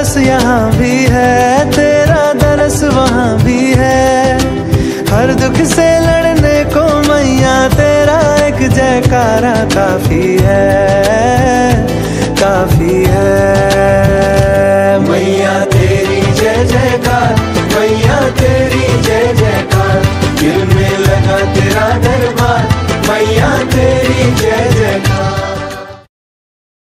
दरस यहाँ भी है, तेरा दरस वहाँ भी है। हर दुख से लड़ने को मैया, तेरा एक जयकारा काफ़ी है काफ़ी है। मैया तेरी जय जयकार, मैया तेरी जय जयकार, दिल में लगा तेरा दरबार, मैया तेरी जय